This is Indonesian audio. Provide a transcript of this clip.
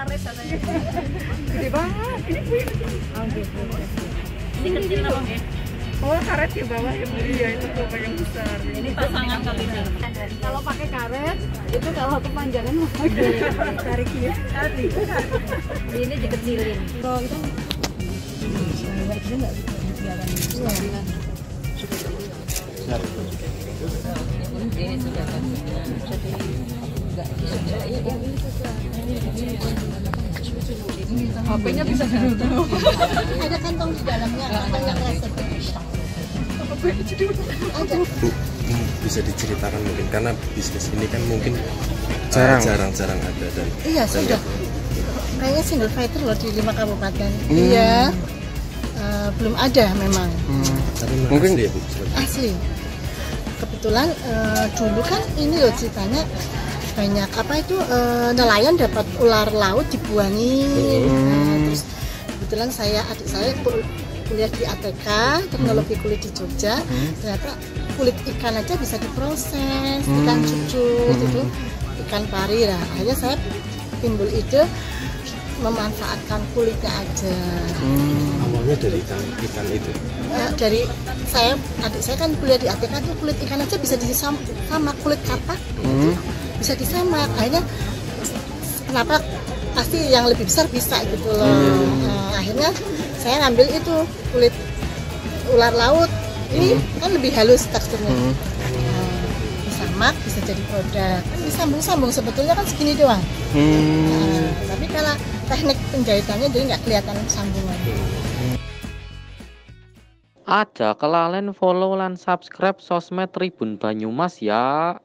karet katanya. Gede banget. Ini. Oh gitu. Ini kecil dong ya. Oh, karet di bawah yang iya itu tuh yang besar. Ini pasangan kali ini. Kalau pakai karet itu kalau kepanjangan tarik ya. Tarik. Ini dikecilin. kalau itu Ini sudah kan. Jadi enggak HP-nya bisa duduk. ada kantong di dalamnya kantong yang resep Bu, hmm, bisa diceritakan mungkin karena bisnis ini kan mungkin Jarang. jarang-jarang ada dan iya dan sudah. Kayaknya single fighter loh di lima kabupaten. Iya. Eh, belum ada memang. Tapi memang Mungkin- asli ya bu asli. Kebetulan eh, dulu kan ini loh ceritanya banyak apa itu eh, nelayan dapat ular laut dibuangin Nah, terus kebetulan saya adik saya kul- kuliah di ATK teknologi kulit di Jogja. Ternyata kulit ikan aja bisa diproses ikan cucut itu ikan pari lah akhirnya saya timbul ide memanfaatkan kulitnya aja. Awalnya dari ikan ikan itu? Eh, dari saya adik saya kan kuliah di ATK tuh kulit ikan aja bisa disam sama kulit katak bisa disamak akhirnya kenapa pasti yang lebih besar bisa gitu loh. Nah, akhirnya saya ngambil itu kulit ular laut. Ini kan lebih halus teksturnya. Nah, disamak bisa jadi produk. Kan disambung-sambung sebetulnya kan segini doang. Hmm. Nah, tapi kalau teknik penjahitannya jadi nggak kelihatan sambungan. Aja kelalen follow lan subscribe sosmed Tribun Banyumas ya.